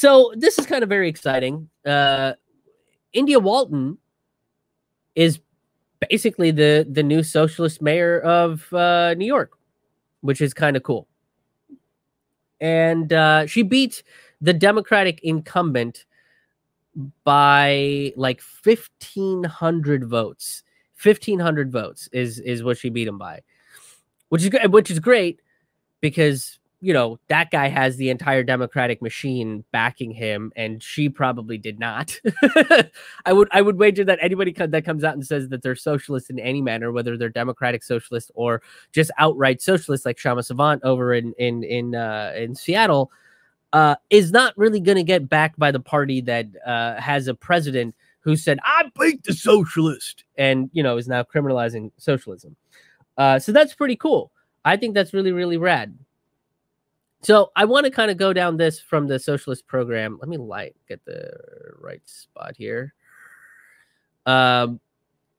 So this is kind of very exciting. Uh, India Walton is basically the the new socialist mayor of uh, New York, which is kind of cool. And uh, she beat the Democratic incumbent by like fifteen hundred votes. Fifteen hundred votes is is what she beat him by, which is. Which is great because you know that guy has the entire democratic machine backing him and she probably did not. I would i would wager that anybody that comes out and says that they're socialist in any manner whether they're democratic socialist or just outright socialist like Kshama Savant over in in in uh in seattle uh is not really going to get backed by the party that uh has a president who said i beat the socialist and you know is now criminalizing socialism. Uh so that's pretty cool. I think that's really really rad so I want to kind of go down this from the socialist program. Let me light get the right spot here. Um,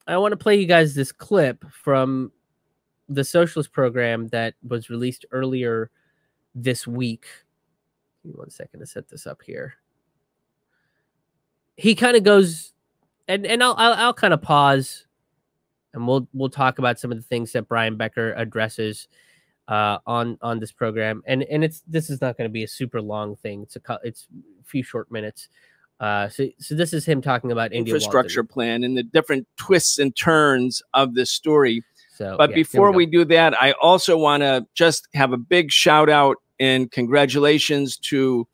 I want to play you guys this clip from the socialist program that was released earlier this week. Give me one second to set this up here. He kind of goes, and and I'll I'll, I'll kind of pause, and we'll we'll talk about some of the things that Brian Becker addresses uh, on on this program, and and it's this is not going to be a super long thing. It's a it's a few short minutes. Uh, so so this is him talking about infrastructure plan and the different twists and turns of this story. So, but yeah, before we, we do that, I also want to just have a big shout out and congratulations to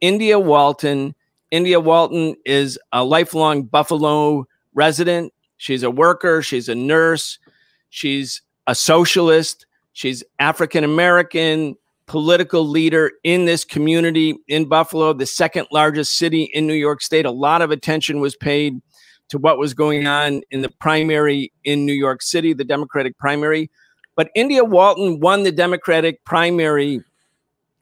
India Walton. India Walton is a lifelong Buffalo resident. She's a worker. She's a nurse. She's a socialist. She's African American political leader in this community in Buffalo, the second largest city in New York State. A lot of attention was paid to what was going on in the primary in New York City, the Democratic primary. But India Walton won the Democratic primary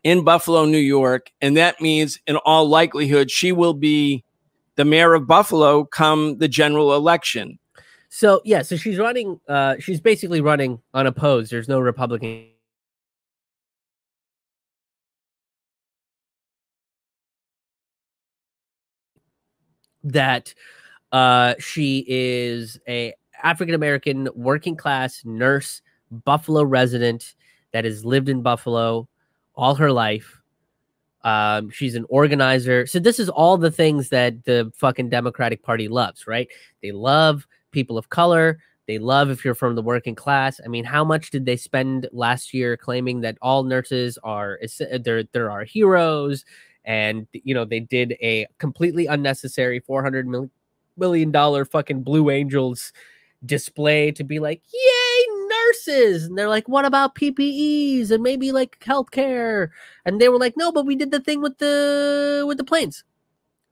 in Buffalo, New York. And that means, in all likelihood, she will be the mayor of Buffalo come the general election. So yeah, so she's running. Uh, she's basically running unopposed. There's no Republican. That uh, she is a African American working class nurse, Buffalo resident that has lived in Buffalo all her life. Um, she's an organizer. So this is all the things that the fucking Democratic Party loves, right? They love people of color. They love if you're from the working class. I mean, how much did they spend last year claiming that all nurses are there? There are heroes, and you know they did a completely unnecessary four hundred million dollar fucking Blue Angels display to be like, yay, nurses. And they're like, what about PPEs and maybe like healthcare? And they were like, no, but we did the thing with the with the planes.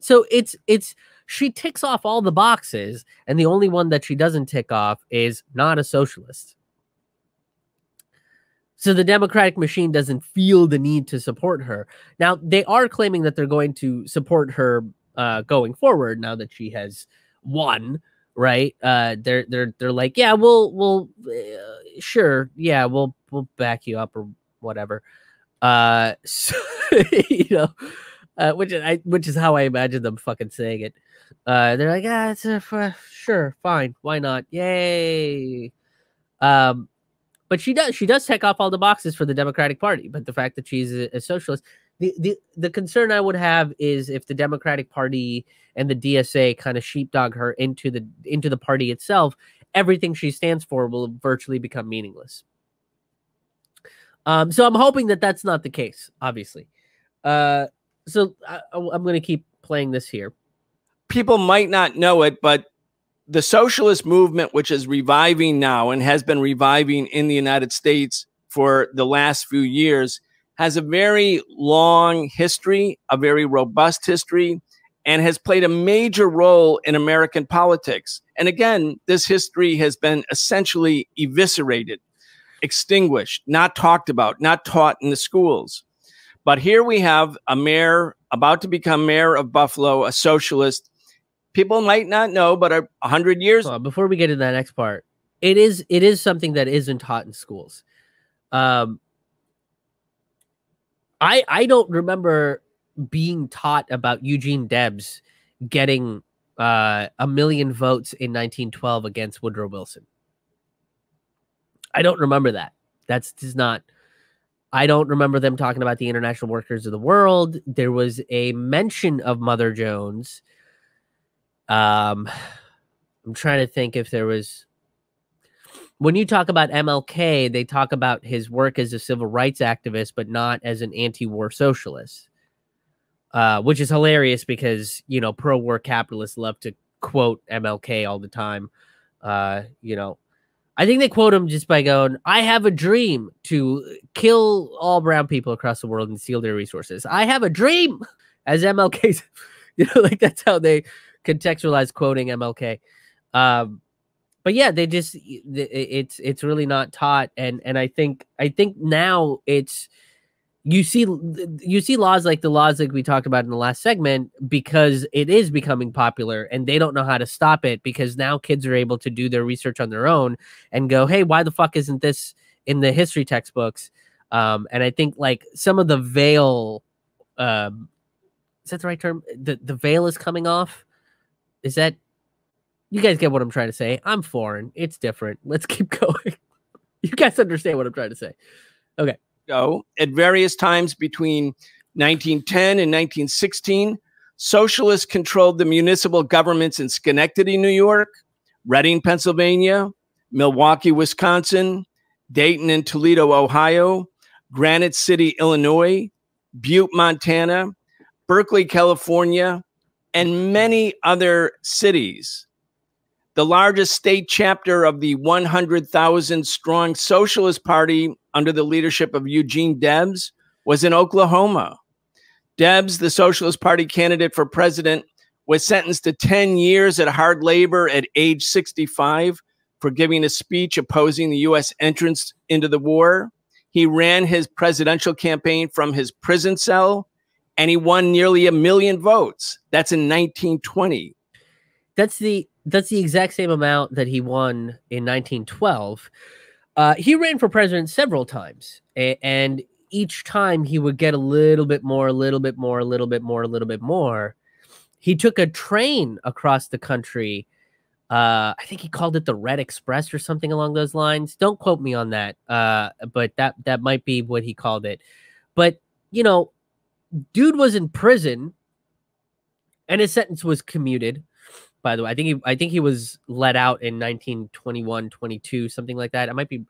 So it's it's she ticks off all the boxes, and the only one that she doesn't tick off is not a socialist. So the Democratic machine doesn't feel the need to support her. Now they are claiming that they're going to support her uh, going forward now that she has won. Right? Uh, they're they're they're like, yeah, we'll we'll uh, sure, yeah, we'll we'll back you up or whatever. Uh, so, you know, uh, which I which is how I imagine them fucking saying it. Uh, they're like, ah, it's a, uh, sure, fine, why not? Yay! Um, but she does she does check off all the boxes for the Democratic Party. But the fact that she's a, a socialist, the, the the concern I would have is if the Democratic Party and the DSA kind of sheepdog her into the into the party itself, everything she stands for will virtually become meaningless. Um, so I'm hoping that that's not the case. Obviously, uh, so I, I'm going to keep playing this here people might not know it, but the socialist movement, which is reviving now and has been reviving in the United States for the last few years, has a very long history, a very robust history, and has played a major role in American politics. And again, this history has been essentially eviscerated, extinguished, not talked about, not taught in the schools. But here we have a mayor about to become mayor of Buffalo, a socialist people might not know, but a hundred years. Well, before we get to that next part, it is it is something that isn't taught in schools. Um, I I don't remember being taught about Eugene Debs getting uh, a million votes in 1912 against Woodrow Wilson. I don't remember that. That's just not. I don't remember them talking about the international workers of the world. There was a mention of Mother Jones. Um, I'm trying to think if there was. When you talk about MLK, they talk about his work as a civil rights activist, but not as an anti-war socialist. Uh, which is hilarious because you know pro-war capitalists love to quote MLK all the time. Uh, you know, I think they quote him just by going, "I have a dream to kill all brown people across the world and steal their resources. I have a dream." As MLK, you know, like that's how they contextualize quoting MLK. Um, but yeah, they just it's it's really not taught, and and I think I think now it's you see you see laws like the laws like we talked about in the last segment because it is becoming popular and they don't know how to stop it because now kids are able to do their research on their own and go hey why the fuck isn't this in the history textbooks? Um, and i think like some of the veil um, is that the right term? The, the veil is coming off? Is that you guys get what i'm trying to say. I'm foreign. It's different. Let's keep going. You guys understand what i'm trying to say. Okay ago, at various times between 1910 and 1916, socialists controlled the municipal governments in Schenectady, New York, Reading, Pennsylvania, Milwaukee, Wisconsin, Dayton and Toledo, Ohio, Granite City, Illinois, Butte, Montana, Berkeley, California, and many other cities. The largest state chapter of the 100,000 strong Socialist Party under the leadership of Eugene Debs was in Oklahoma. Debs, the Socialist Party candidate for president, was sentenced to 10 years at hard labor at age 65 for giving a speech opposing the U.S. entrance into the war. He ran his presidential campaign from his prison cell and he won nearly a million votes. That's in 1920. That's the that's the exact same amount that he won in 1912. Uh, he ran for president several times, a- and each time he would get a little bit more, a little bit more, a little bit more, a little bit more. He took a train across the country. Uh, I think he called it the Red Express or something along those lines. Don't quote me on that, uh, but that that might be what he called it. But you know, dude was in prison, and his sentence was commuted by the way. I think he I think he was let out in 1921, 22, something like that. I might be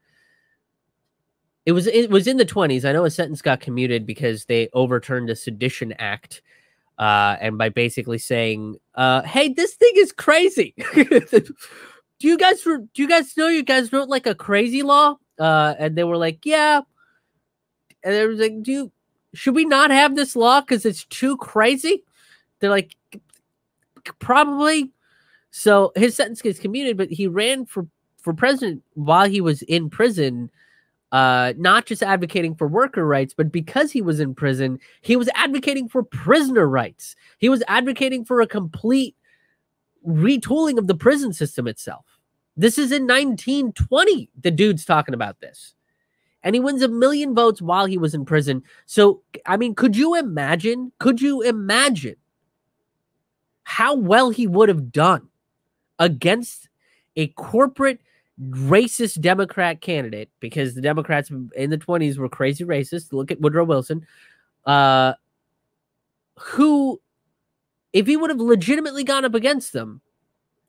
it was it was in the 20s. I know a sentence got commuted because they overturned the Sedition Act. Uh, and by basically saying, uh, hey, this thing is crazy. do you guys do you guys know you guys wrote like a crazy law? Uh, and they were like, yeah. And they was like, do you should we not have this law because it's too crazy? They're like, probably so his sentence gets commuted, but he ran for for president while he was in prison, uh, not just advocating for worker rights, but because he was in prison, he was advocating for prisoner rights. He was advocating for a complete retooling of the prison system itself. This is in 1920. The dude's talking about this. And he wins a million votes while he was in prison. So, I mean, could you imagine? Could you imagine how well he would have done against a corporate racist Democrat candidate because the Democrats in the 20s were crazy racist. Look at Woodrow Wilson, uh, who, if he would have legitimately gone up against them,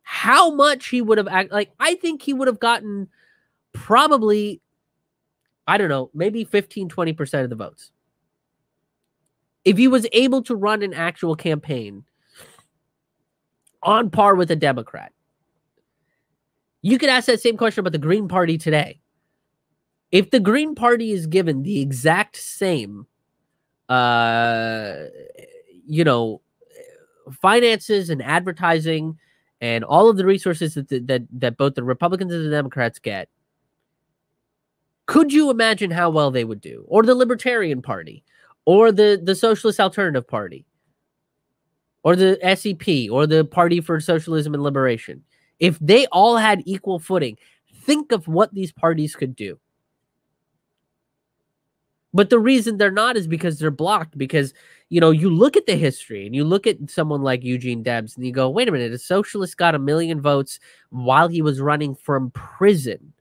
how much he would have act like I think he would have gotten probably, I don't know, maybe 15, 20% of the votes. If he was able to run an actual campaign on par with a Democrat. You could ask that same question about the Green Party today. If the Green Party is given the exact same, uh, you know, finances and advertising and all of the resources that that that both the Republicans and the Democrats get, could you imagine how well they would do? Or the Libertarian Party, or the the Socialist Alternative Party, or the SEP, or the Party for Socialism and Liberation. If they all had equal footing, think of what these parties could do. But the reason they're not is because they're blocked. Because you know, you look at the history and you look at someone like Eugene Debs and you go, wait a minute, a socialist got a million votes while he was running from prison.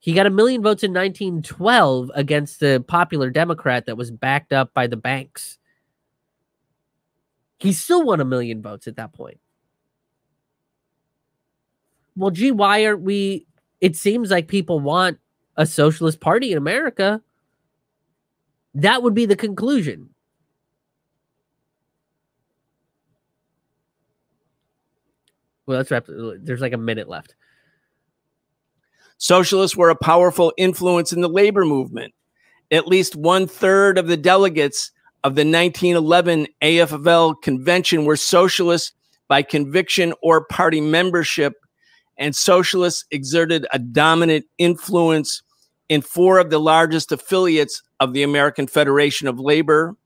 He got a million votes in 1912 against the popular Democrat that was backed up by the banks. He still won a million votes at that point. Well, gee, why aren't we? It seems like people want a socialist party in America. That would be the conclusion. Well, let's wrap. There's like a minute left. Socialists were a powerful influence in the labor movement. At least one third of the delegates of the 1911 AFL convention were socialists by conviction or party membership, and socialists exerted a dominant influence in four of the largest affiliates of the American Federation of Labor.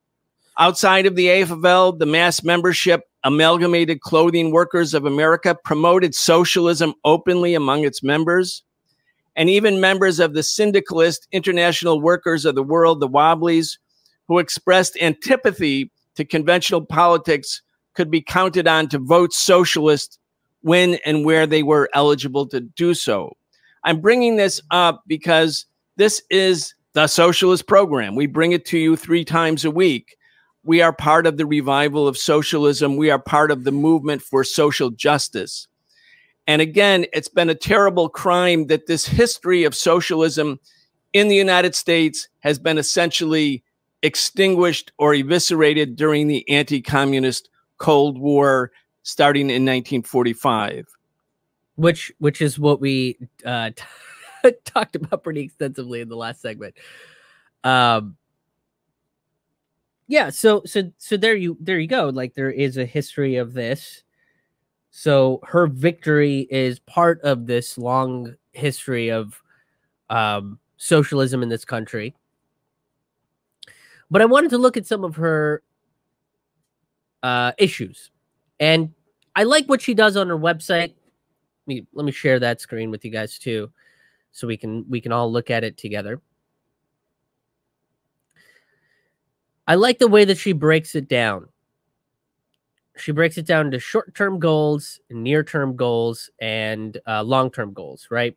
Outside of the AFL, the mass membership Amalgamated Clothing Workers of America promoted socialism openly among its members. And even members of the syndicalist International Workers of the World, the Wobblies, who expressed antipathy to conventional politics, could be counted on to vote socialist when and where they were eligible to do so. I'm bringing this up because this is the socialist program. We bring it to you three times a week. We are part of the revival of socialism. We are part of the movement for social justice. And again, it's been a terrible crime that this history of socialism in the United States has been essentially extinguished or eviscerated during the anti communist Cold War starting in 1945. Which, which is what we uh, talked about pretty extensively in the last segment. Um, yeah, so so so there you there you go. Like there is a history of this. So her victory is part of this long history of um, socialism in this country. But I wanted to look at some of her uh, issues, and I like what she does on her website. Let me, let me share that screen with you guys too so we can we can all look at it together. I like the way that she breaks it down. She breaks it down to short-term goals, near-term goals, and uh, long-term goals, right?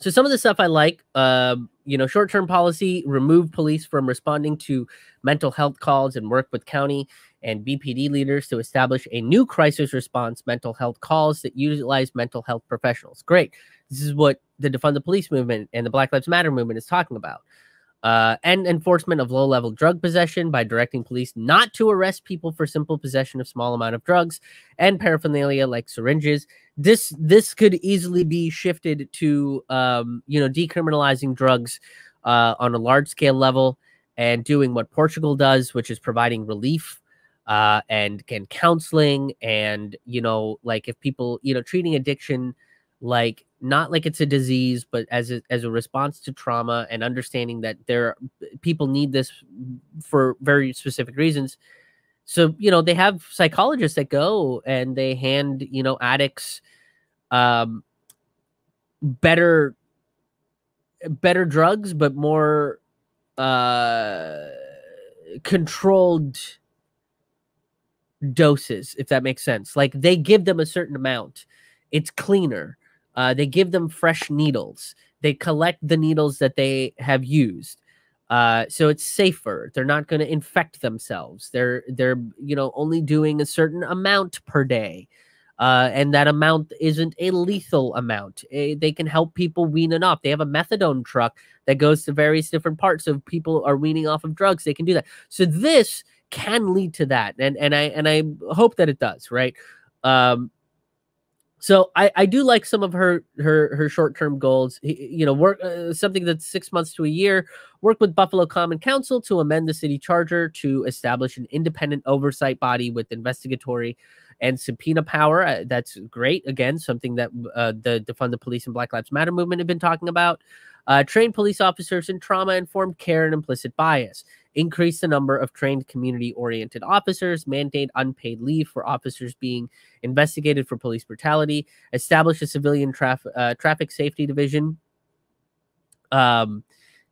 So some of the stuff I like, uh, you know, short-term policy, remove police from responding to mental health calls and work with county and BPD leaders to establish a new crisis response mental health calls that utilize mental health professionals. Great. This is what the defund the police movement and the Black Lives Matter movement is talking about. Uh, and enforcement of low level drug possession by directing police not to arrest people for simple possession of small amount of drugs and paraphernalia like syringes. This this could easily be shifted to um, you know decriminalizing drugs uh, on a large scale level and doing what Portugal does, which is providing relief uh, and and counseling and you know like if people you know treating addiction like not like it's a disease, but as a, as a response to trauma and understanding that there people need this for very specific reasons. So you know they have psychologists that go and they hand you know addicts um, better better drugs, but more uh, controlled doses, if that makes sense. Like they give them a certain amount. It's cleaner uh, they give them fresh needles. They collect the needles that they have used. Uh, so it's safer. They're not going to infect themselves. They're they're you know only doing a certain amount per day, uh, and that amount isn't a lethal amount. Eh, they can help people wean off. They have a methadone truck that goes to various different parts of people are weaning off of drugs. They can do that. So this can lead to that, and and I and I hope that it does. Right. Um, so I, I do like some of her her her short term goals. You know, work uh, something that's six months to a year. Work with Buffalo Common Council to amend the city charter to establish an independent oversight body with investigatory and subpoena power. Uh, that's great. Again, something that uh, the defund the police and Black Lives Matter movement have been talking about. Uh, train police officers in trauma informed care and implicit bias increase the number of trained community oriented officers, mandate unpaid leave for officers being investigated for police brutality, establish a civilian traf- uh, traffic safety division. um,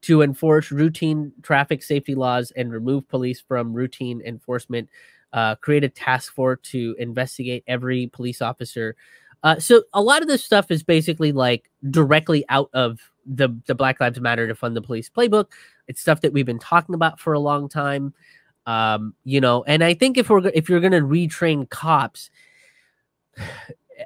to enforce routine traffic safety laws and remove police from routine enforcement. Uh, create a task force to investigate every police officer. Uh, so a lot of this stuff is basically like directly out of the the Black Lives Matter to fund the police playbook. It's stuff that we've been talking about for a long time. Um, you know, and I think if we're if you're going to retrain cops,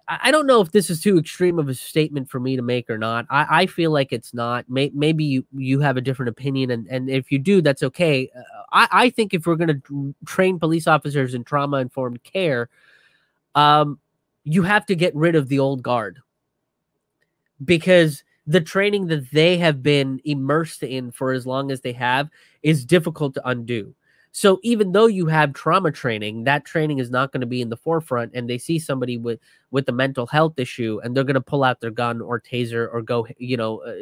I don't know if this is too extreme of a statement for me to make or not. I, I feel like it's not. May, maybe you, you have a different opinion, and, and if you do, that's okay. Uh, I, I think if we're going to train police officers in trauma informed care, um, you have to get rid of the old guard because the training that they have been immersed in for as long as they have is difficult to undo. So even though you have trauma training, that training is not going to be in the forefront and they see somebody with with a mental health issue and they're going to pull out their gun or taser or go, you know, uh,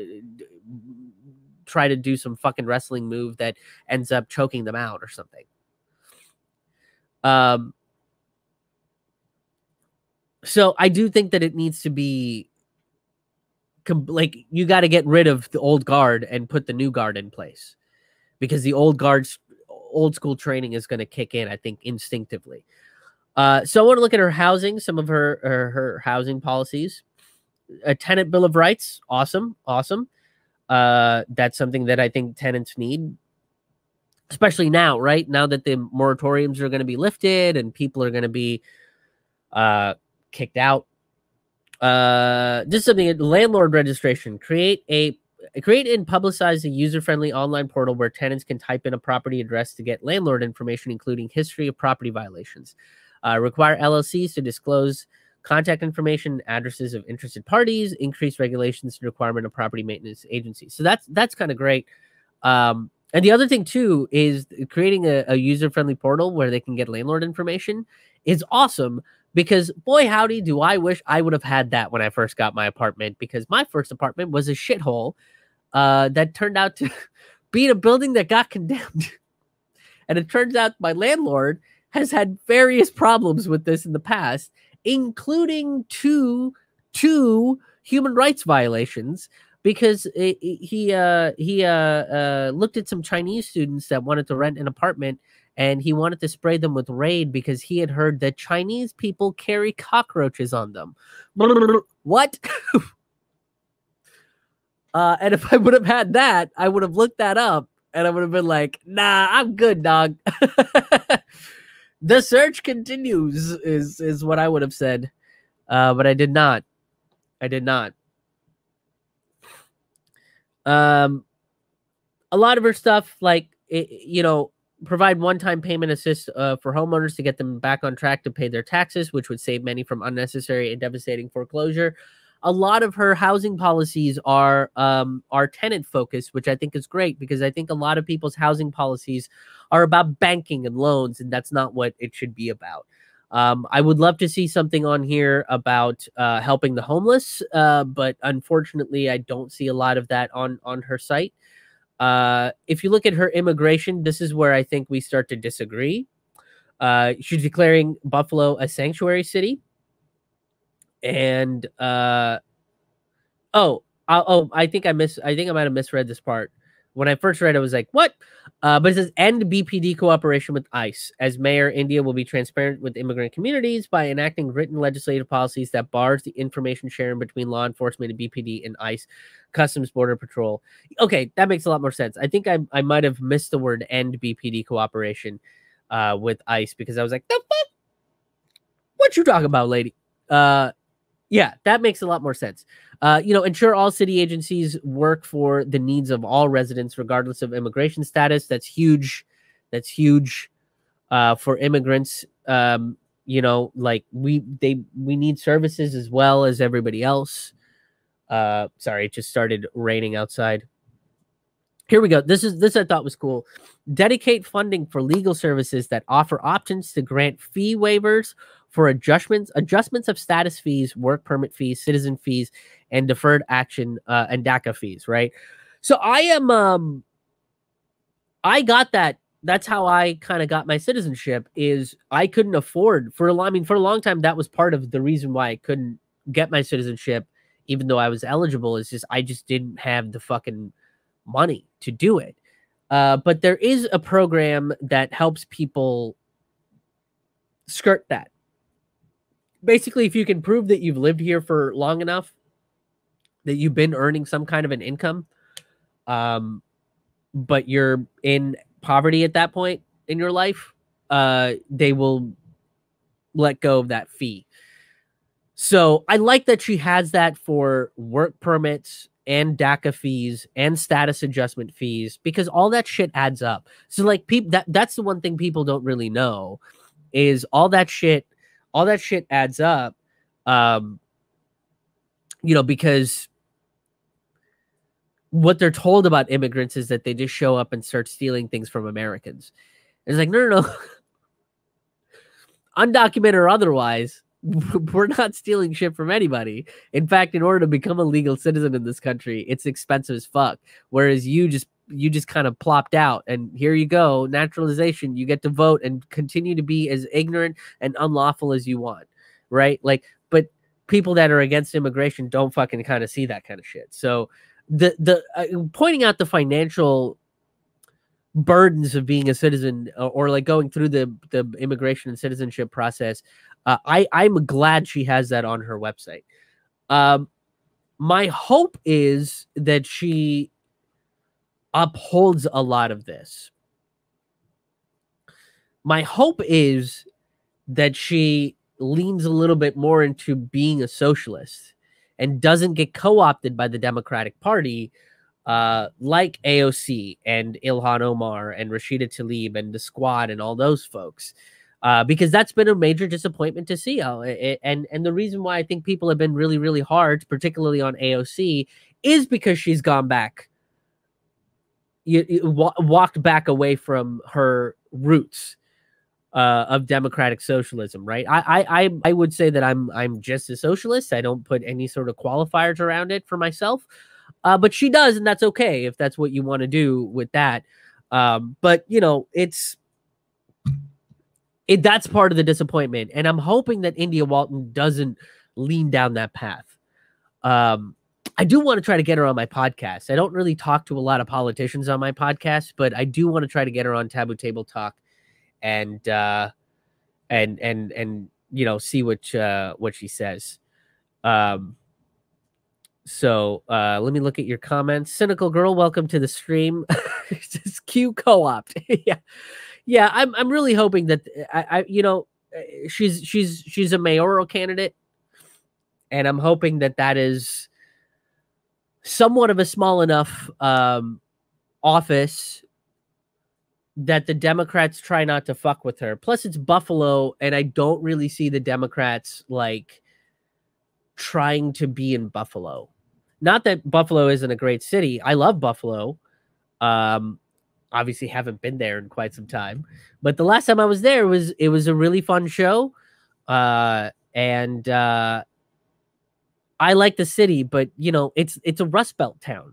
try to do some fucking wrestling move that ends up choking them out or something. Um so I do think that it needs to be like you got to get rid of the old guard and put the new guard in place because the old guard's old school training is going to kick in, I think, instinctively. Uh, so I want to look at her housing, some of her, her, her housing policies. A tenant bill of rights, awesome, awesome. Uh, that's something that I think tenants need, especially now, right? Now that the moratoriums are going to be lifted and people are going to be uh, kicked out. Uh, this is something landlord registration. Create a create and publicize a user-friendly online portal where tenants can type in a property address to get landlord information, including history of property violations. Uh, require LLCs to disclose contact information, addresses of interested parties, increase regulations and requirement of property maintenance agencies. So that's that's kind of great. Um, and the other thing too is creating a, a user-friendly portal where they can get landlord information is awesome because boy howdy do I wish I would have had that when I first got my apartment because my first apartment was a shithole uh, that turned out to be a building that got condemned. and it turns out my landlord has had various problems with this in the past, including two two human rights violations because it, it, he uh, he uh, uh, looked at some Chinese students that wanted to rent an apartment and he wanted to spray them with Raid because he had heard that Chinese people carry cockroaches on them. What? Uh, and if I would have had that, I would have looked that up and I would have been like, nah, I'm good, dog. the search continues, is is what I would have said. Uh, but I did not. I did not. Um, a lot of her stuff, like it, you know, provide one-time payment assist uh, for homeowners to get them back on track to pay their taxes, which would save many from unnecessary and devastating foreclosure a lot of her housing policies are um, are tenant focused, which I think is great because I think a lot of people's housing policies are about banking and loans, and that's not what it should be about. Um, I would love to see something on here about uh, helping the homeless, uh, but unfortunately, I don't see a lot of that on on her site. Uh, if you look at her immigration, this is where I think we start to disagree. Uh, she's declaring Buffalo a sanctuary city and uh oh uh, oh i think i miss i think i might have misread this part when i first read it, i was like what? Uh, but it says end bpd cooperation with ice. As mayor india will be transparent with immigrant communities by enacting written legislative policies that bars the information sharing between law enforcement and bpd and ice customs border patrol. Okay that makes a lot more sense. I think i, I might have missed the word end bpd cooperation uh, with ice because i was like the fuck? What you talking about lady? Uh yeah, that makes a lot more sense. Uh, you know, ensure all city agencies work for the needs of all residents, regardless of immigration status. That's huge. That's huge uh, for immigrants. Um, you know, like we they we need services as well as everybody else. Uh, sorry, it just started raining outside. Here we go. This is this I thought was cool. Dedicate funding for legal services that offer options to grant fee waivers for adjustments adjustments of status fees, work permit fees, citizen fees, and deferred action uh, and DACA fees. Right. So I am um I got that. That's how I kind of got my citizenship. Is I couldn't afford for a long. I mean for a long time that was part of the reason why I couldn't get my citizenship, even though I was eligible. Is just I just didn't have the fucking money to do it. Uh, but there is a program that helps people skirt that. Basically, if you can prove that you've lived here for long enough, that you've been earning some kind of an income, um, but you're in poverty at that point in your life, uh, they will let go of that fee. So I like that she has that for work permits and DACA fees and status adjustment fees because all that shit adds up. So like people that that's the one thing people don't really know is all that shit all that shit adds up um you know because what they're told about immigrants is that they just show up and start stealing things from Americans. It's like no no no undocumented or otherwise we're not stealing shit from anybody. In fact, in order to become a legal citizen in this country, it's expensive as fuck. Whereas you just you just kind of plopped out and here you go, naturalization, you get to vote and continue to be as ignorant and unlawful as you want. Right? Like but people that are against immigration don't fucking kind of see that kind of shit. So the the uh, pointing out the financial burdens of being a citizen or, or, like going through the the immigration and citizenship process uh, I I'm glad she has that on her website. Um, my hope is that she upholds a lot of this. My hope is that she leans a little bit more into being a socialist and doesn't get co-opted by the Democratic Party uh, like AOC and Ilhan Omar and Rashida Tlaib and the squad and all those folks uh, because that's been a major disappointment to see. How it, and and the reason why I think people have been really really hard, particularly on AOC, is because she's gone back, you, you walked back away from her roots. Uh, of democratic socialism, right? I, I I would say that I'm I'm just a socialist. I don't put any sort of qualifiers around it for myself, uh, but she does, and that's okay if that's what you want to do with that. Um, but you know, it's it, that's part of the disappointment. And I'm hoping that India Walton doesn't lean down that path. Um, I do want to try to get her on my podcast. I don't really talk to a lot of politicians on my podcast, but I do want to try to get her on Taboo Table Talk and uh and and and you know see what uh what she says. Um so uh let me look at your comments. Cynical girl, welcome to the stream. Just Q co-opt. yeah yeah, I'm I'm really hoping that I, I you know eh, she's she's she's a mayoral candidate, and I'm hoping that that is somewhat of a small enough um, office that the Democrats try not to fuck with her. Plus, it's Buffalo, and I don't really see the Democrats like trying to be in Buffalo. Not that Buffalo isn't a great city. I love Buffalo. Um, obviously haven't been there in quite some time. But the last time I was there was it was a really fun show. Uh and uh I like the city, but you know, it's it's a Rust Belt town.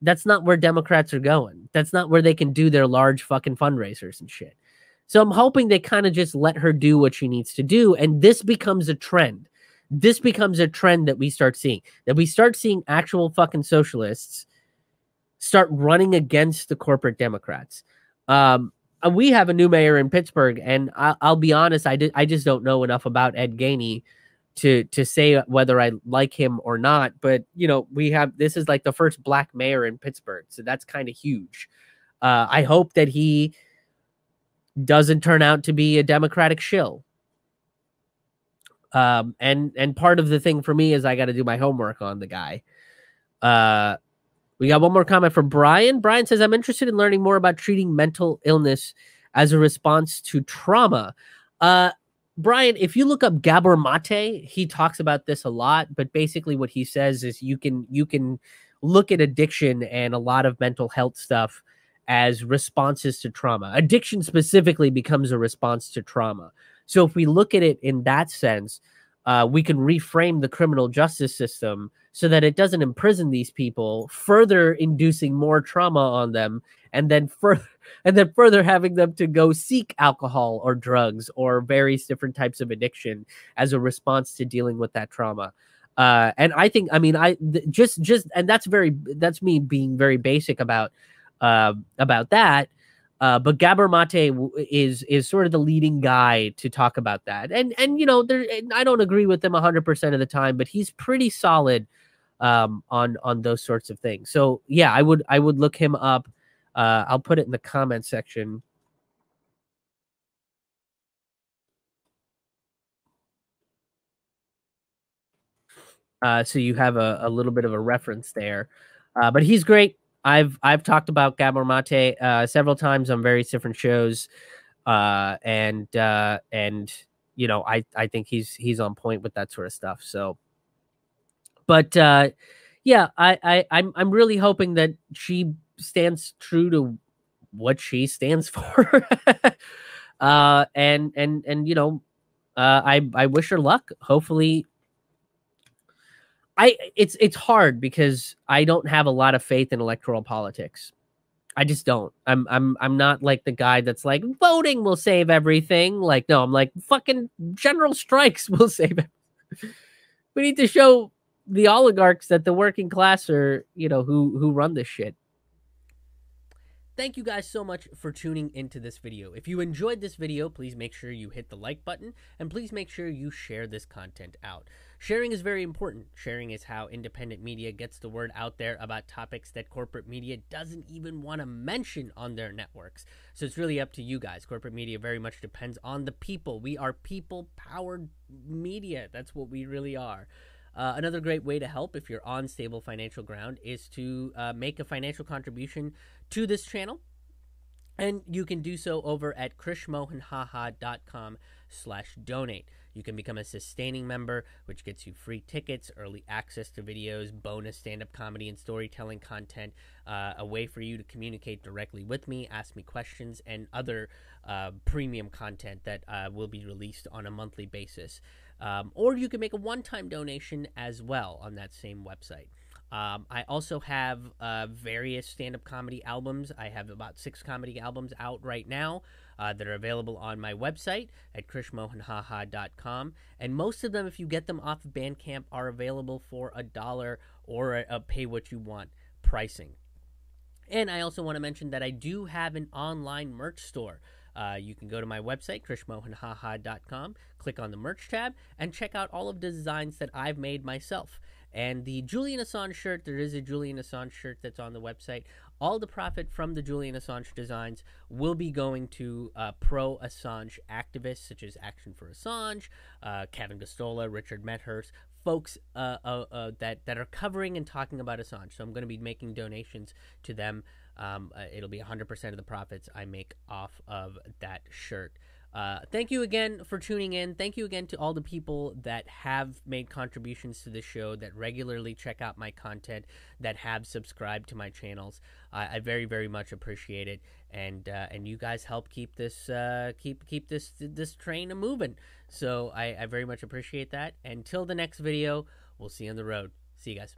That's not where Democrats are going. That's not where they can do their large fucking fundraisers and shit. So I'm hoping they kind of just let her do what she needs to do and this becomes a trend. This becomes a trend that we start seeing. That we start seeing actual fucking socialists start running against the corporate Democrats. Um, we have a new mayor in Pittsburgh, and I, will be honest, I did, I just don't know enough about Ed Gainey to to say whether I like him or not. But you know, we have this is like the first black mayor in Pittsburgh, so that's kind of huge. Uh, I hope that he doesn't turn out to be a Democratic shill. Um, and and part of the thing for me is I got to do my homework on the guy. Uh, we got one more comment from Brian. Brian says, I'm interested in learning more about treating mental illness as a response to trauma. Uh, Brian, if you look up Gabor Mate, he talks about this a lot, but basically what he says is you can you can look at addiction and a lot of mental health stuff as responses to trauma. Addiction specifically becomes a response to trauma. So if we look at it in that sense, uh, we can reframe the criminal justice system so that it doesn't imprison these people, further inducing more trauma on them, and then further and then further having them to go seek alcohol or drugs or various different types of addiction as a response to dealing with that trauma. Uh, and I think, I mean, I th- just, just, and that's very, that's me being very basic about, uh, about that. Uh, but Gabor Mate is is sort of the leading guy to talk about that, and and you know, there I don't agree with him hundred percent of the time, but he's pretty solid um, on on those sorts of things. So yeah, I would I would look him up. Uh, I'll put it in the comment section. Uh, so you have a, a little bit of a reference there. Uh, but he's great. I've I've talked about Gabor Mate uh, several times on various different shows, uh, and uh, and you know I I think he's he's on point with that sort of stuff. So, but uh, yeah, I, I I'm I'm really hoping that she stands true to what she stands for, uh, and and and you know, uh, I I wish her luck. Hopefully, I it's it's hard because I don't have a lot of faith in electoral politics. I just don't. I'm I'm I'm not like the guy that's like voting will save everything. Like no, I'm like fucking general strikes will save it. we need to show the oligarchs that the working class are, you know, who who run this shit. Thank you guys so much for tuning into this video. If you enjoyed this video, please make sure you hit the like button and please make sure you share this content out. Sharing is very important. Sharing is how independent media gets the word out there about topics that corporate media doesn't even want to mention on their networks. So it's really up to you guys. Corporate media very much depends on the people. We are people powered media. That's what we really are. Uh, another great way to help if you're on stable financial ground is to uh, make a financial contribution to this channel. And you can do so over at krishmohanhaha.com slash donate. You can become a sustaining member, which gets you free tickets, early access to videos, bonus stand up comedy and storytelling content, uh, a way for you to communicate directly with me, ask me questions, and other uh, premium content that uh, will be released on a monthly basis. Um, or you can make a one time donation as well on that same website. Um, I also have uh, various stand up comedy albums. I have about six comedy albums out right now uh, that are available on my website at krishmohanhaha.com. And most of them, if you get them off of Bandcamp, are available for a dollar or a, a pay what you want pricing. And I also want to mention that I do have an online merch store. Uh, you can go to my website, krishmohanhaha.com, click on the merch tab, and check out all of the designs that I've made myself. And the Julian Assange shirt, there is a Julian Assange shirt that's on the website. All the profit from the Julian Assange designs will be going to uh, pro Assange activists such as Action for Assange, uh, Kevin Gosztola, Richard Medhurst, folks uh, uh, uh, that, that are covering and talking about Assange. So I'm going to be making donations to them. Um, uh, it'll be 100% of the profits I make off of that shirt. Uh, thank you again for tuning in. Thank you again to all the people that have made contributions to the show, that regularly check out my content, that have subscribed to my channels. I very, very much appreciate it, and uh, and you guys help keep this uh, keep keep this this train a moving. So I, I very much appreciate that. Until the next video, we'll see you on the road. See you guys.